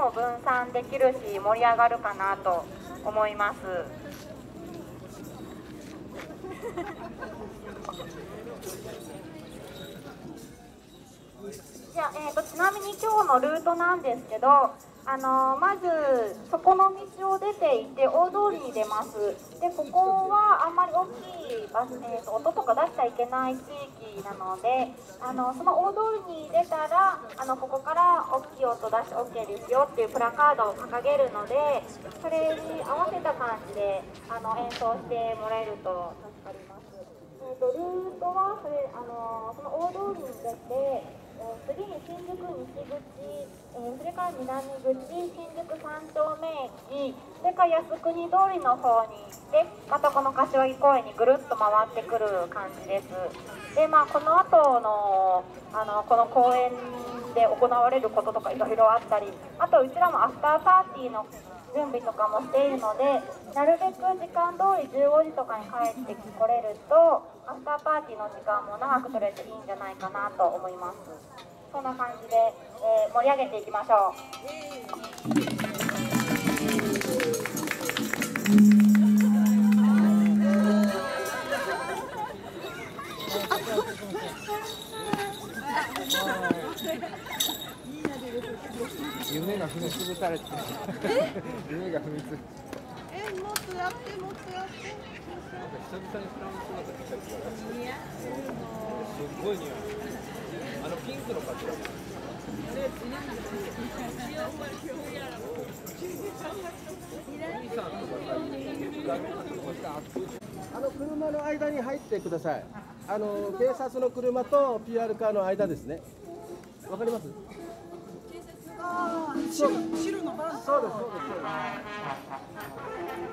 も分散できるし盛り上がるかなと思います。じゃあ、えーと、ちなみに今日のルートなんですけど、あの、まずそこの道を出ていて大通りに出ますでここはあんまり大きいバス、えーと、音とか出しちゃいけない地域なのであのその大通りに出たらあのここから大きい音出して OK ですよっていうプラカードを掲げるのでそれに合わせた感じであの演奏してもらえると助かります。えーと、ルートはそれあのその大通りに出て次に新宿西口、えー、それから南口、新宿三丁目駅、それから靖国通りの方に行って、またこの柏木公園にぐるっと回ってくる感じです。で、まあ、この後の、あの、この公園で行われることとかいろいろあったり、あとうちらもアフターパーティーの準備とかもしているのでなるべく時間通り15時とかに帰ってこれるとアフターパーティーの時間も長く取れていいんじゃないかなと思います。そんな感じで、えー、盛り上げていきましょう。夢が踏みつぶされて夢が踏みつぶえもっとやってもっとやってなんか久々にフランスの時来た気がするすごい匂いあのピンクのカツラあの車の間に入ってください。あの警察の車と PR カーの間ですね。わかります？白のバンそうですそうです。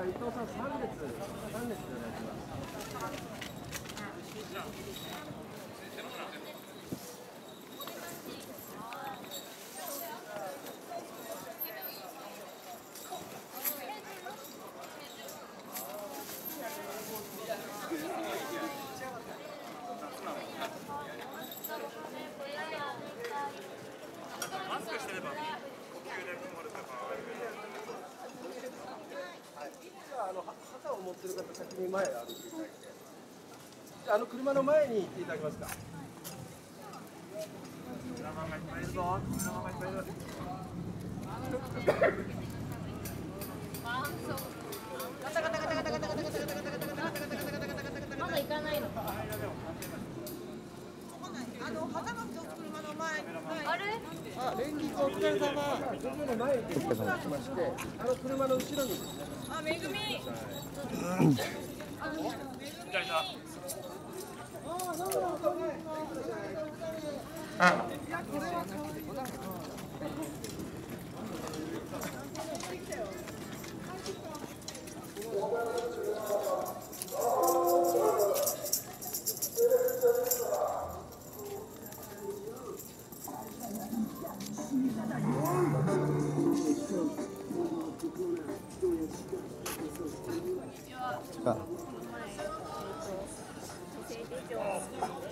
伊藤さん三列三列お願いします。じゃああのは傘を持ってる方先に前歩いていただいて。あの。車の。前に行っていただけますか。車がいっぱいいるぞ。車がいっぱいいる。まだ行かないの。あの。車の。前。あれ？あ、連日お疲れ様。車の。前に行っていただきまして、あの。車の。後ろにですね。めぐみ。あ。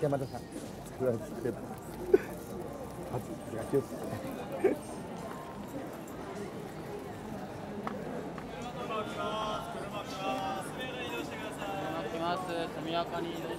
山田さんこれはつけたあ気をつけてます。速やかに移動。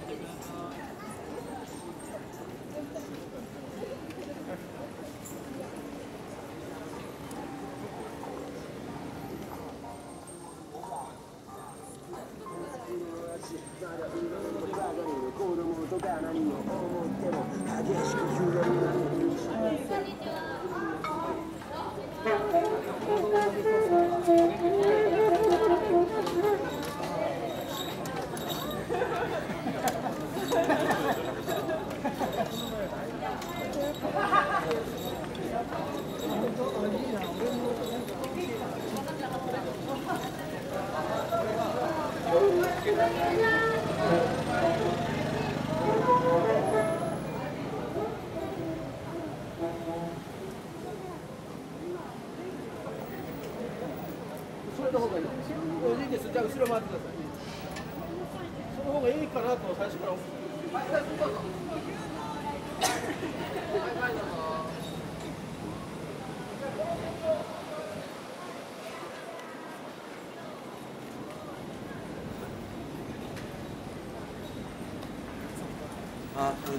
あ、そう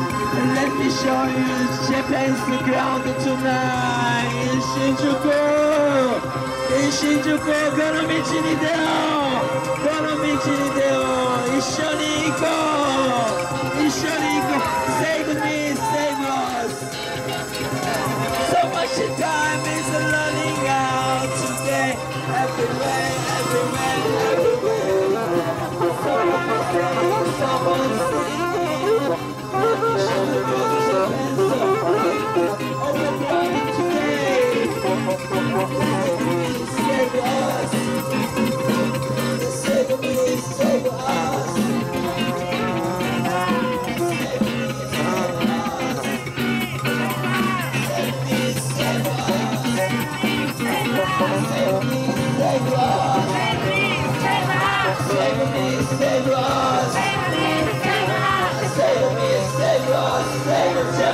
Let me show you Japan's the ground tonight. In Shinjuku. In Shinjuku, gonna meet you down Gonna meet you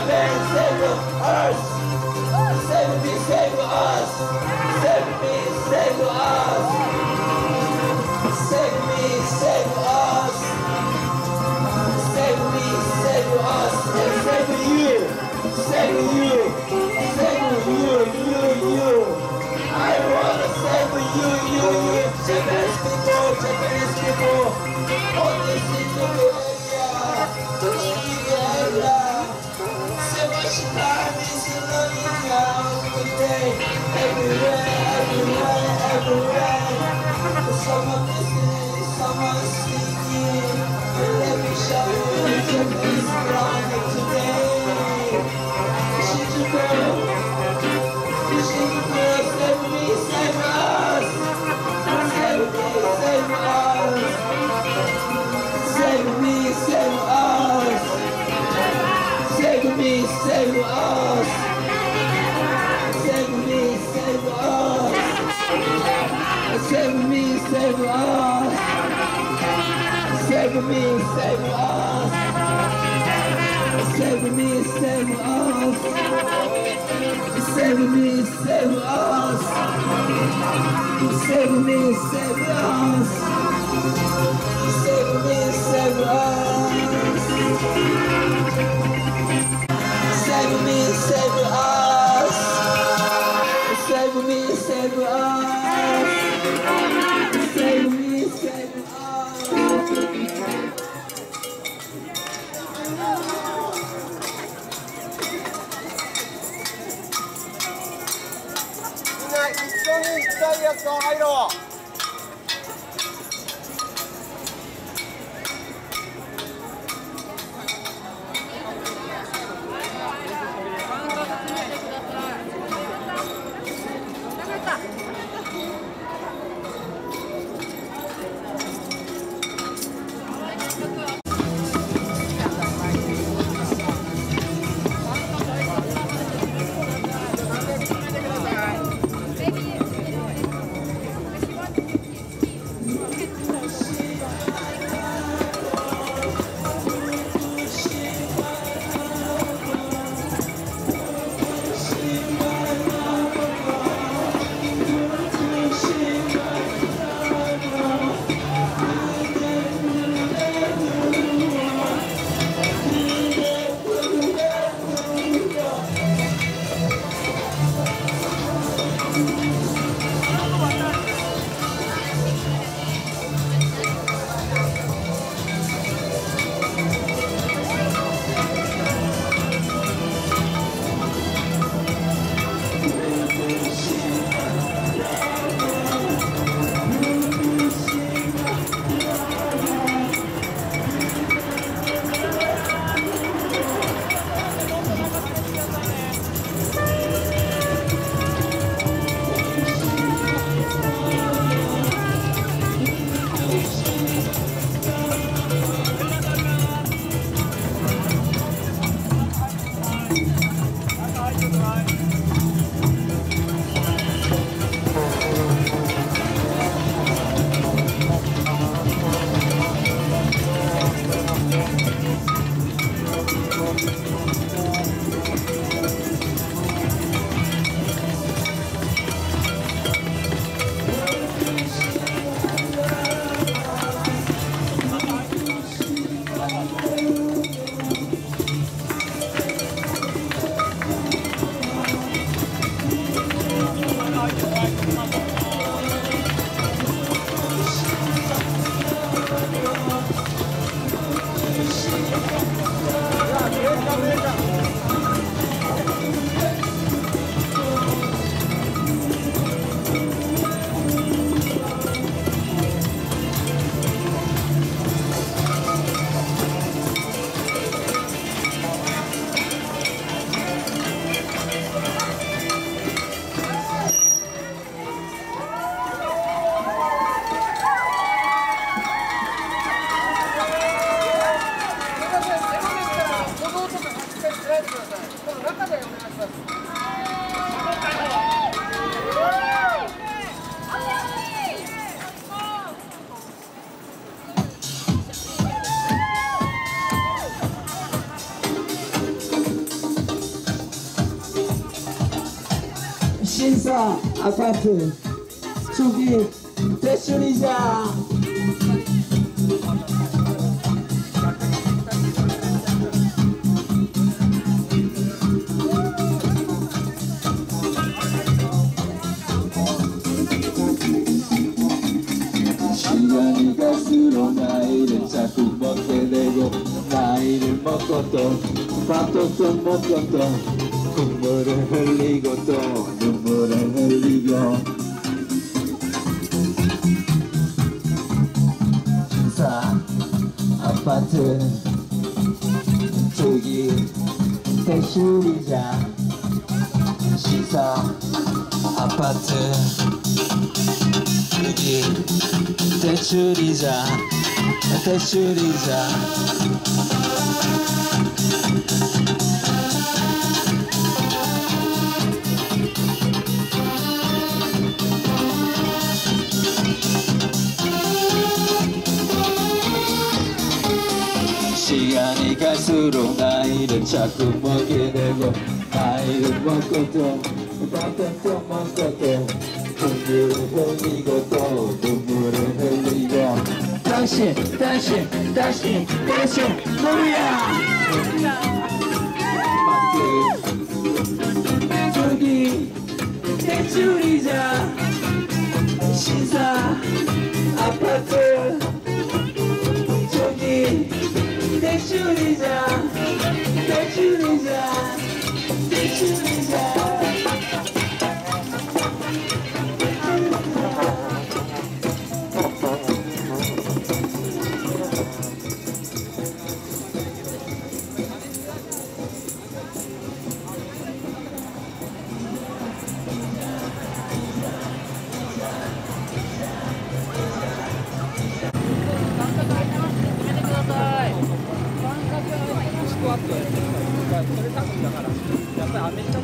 Save Japan, save us. Save me, save us. Save me, save us. Save me, save us. Save me, save us, and save you. Save you. Save you, you, you. I wanna save you, you, you. Japanese people, Japanese people. On this area. Little area. day, everywhere, everywhere, everywhere. The summer is summer seeking. Let me show you the place today. She's a girl. Save me, save us. Save me, save us. Save me, save us. Save me, save us. Save me, save us. Save me, save us. Save me, save us. いやつや入ろう。 아파트. 저기 대출이자. 시간이 갈수록 나이를 자꾸 먹게 되고 나이를 먹고도 밥도 또 먹고도 국물을 흘리고 또 눈물을 흘리고 신사 아파트 저기 대출이자 시사 아파트 여기 대출이자 대출이자 시간이 갈수록 나이를 자꾸 먹게 되고 나이를 먹고 또 밥도 또 먹고 또 눈물을 흘리고 또 눈물을 흘리고. 당신 당신 당신 누구야? 마트 저기 대출이자 신사 아파트 shuri ja って言われてるから、それ多分だから、やっぱりアメリカ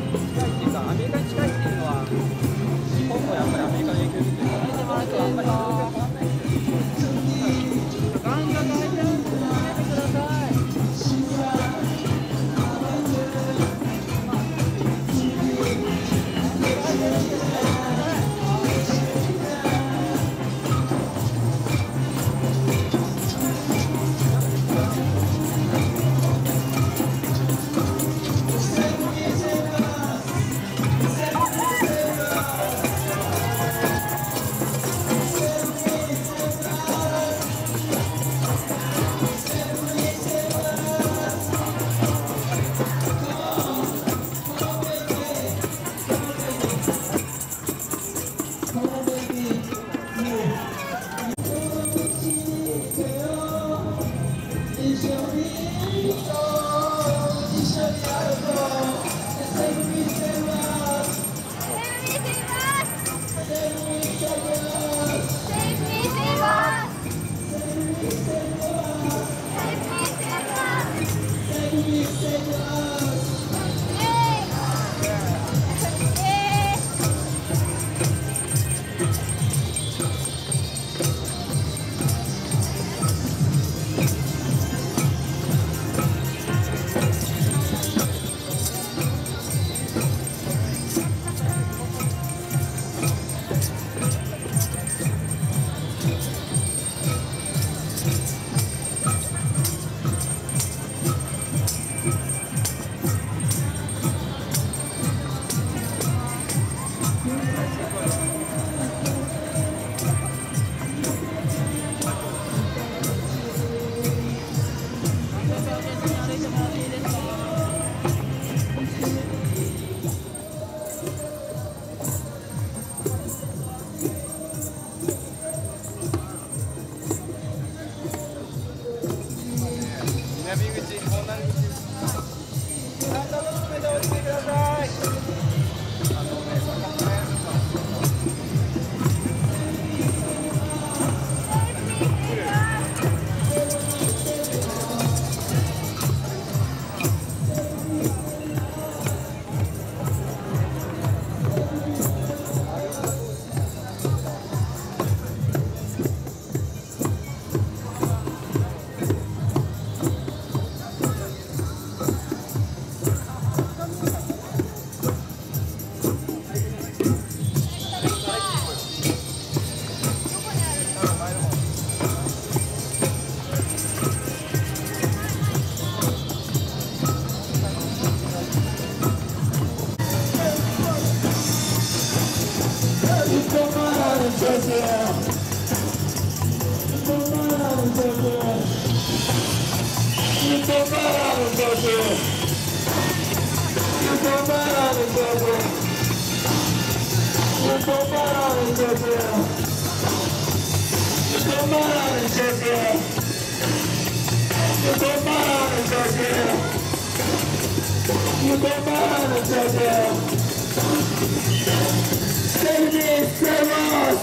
Save me, save us!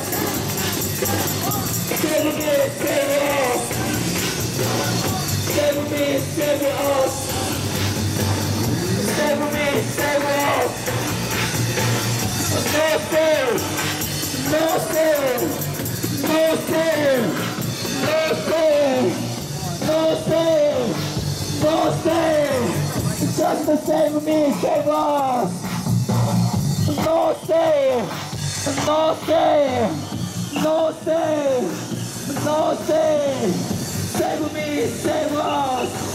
Save me, save us! Save me, save us! Save me, save us! Save! No save! No just the same me, same us. No say, no say, no say, no say. Save me, save us.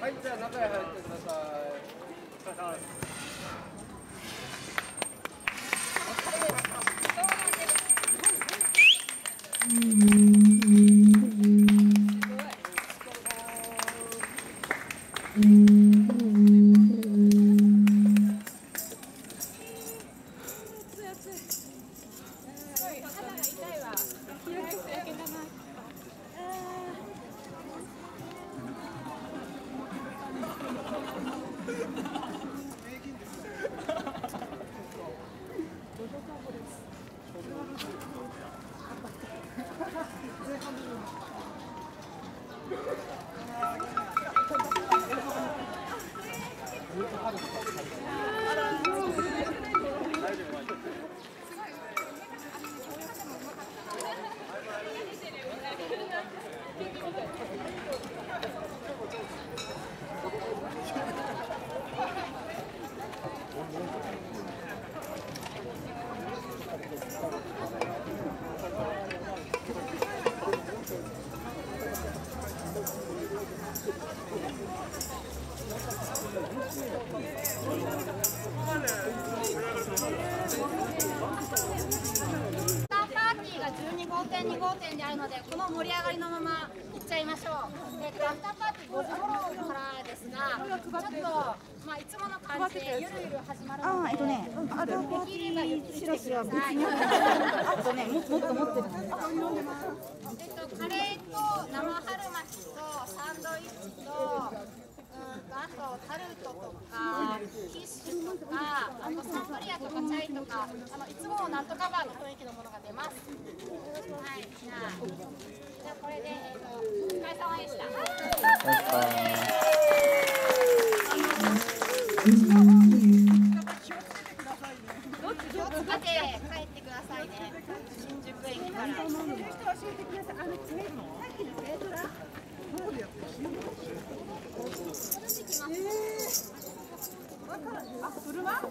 はいじゃあ中へ入ってください。スターパーティーさいあとね、ももっと持ってる。えっと、カレーと生春巻きとサンドイッチと、うんあとタルトとか、キッシュとか、あとサンドリアとかチャイとか、あのいつものなんとかバーの雰囲気のものが出ます。はい、じゃあ、じゃあこれで、えっと、お疲れ様でした。気をつけて帰ってくださいね。新宿駅から。車？